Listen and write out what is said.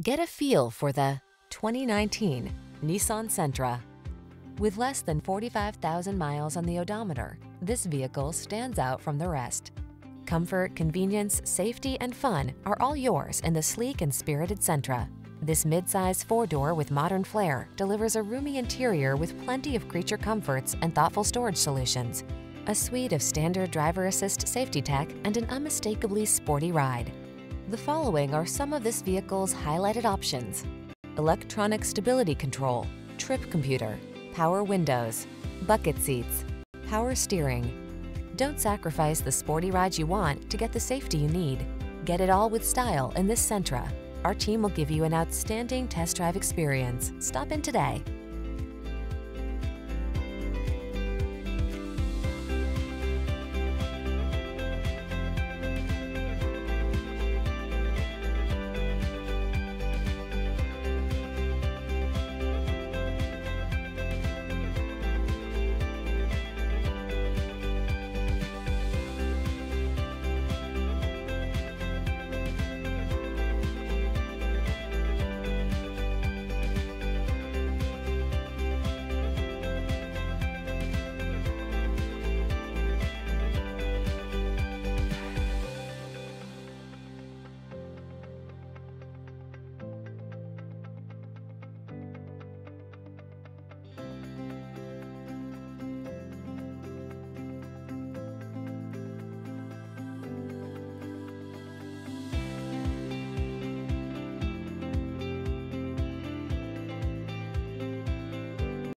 Get a feel for the 2019 Nissan Sentra. With less than 45,000 miles on the odometer, this vehicle stands out from the rest. Comfort, convenience, safety, and fun are all yours in the sleek and spirited Sentra. This midsize four-door with modern flair delivers a roomy interior with plenty of creature comforts and thoughtful storage solutions, a suite of standard driver assist safety tech, and an unmistakably sporty ride. The following are some of this vehicle's highlighted options. Electronic stability control, trip computer, power windows, bucket seats, power steering. Don't sacrifice the sporty ride you want to get the safety you need. Get it all with style in this Sentra. Our team will give you an outstanding test drive experience. Stop in today.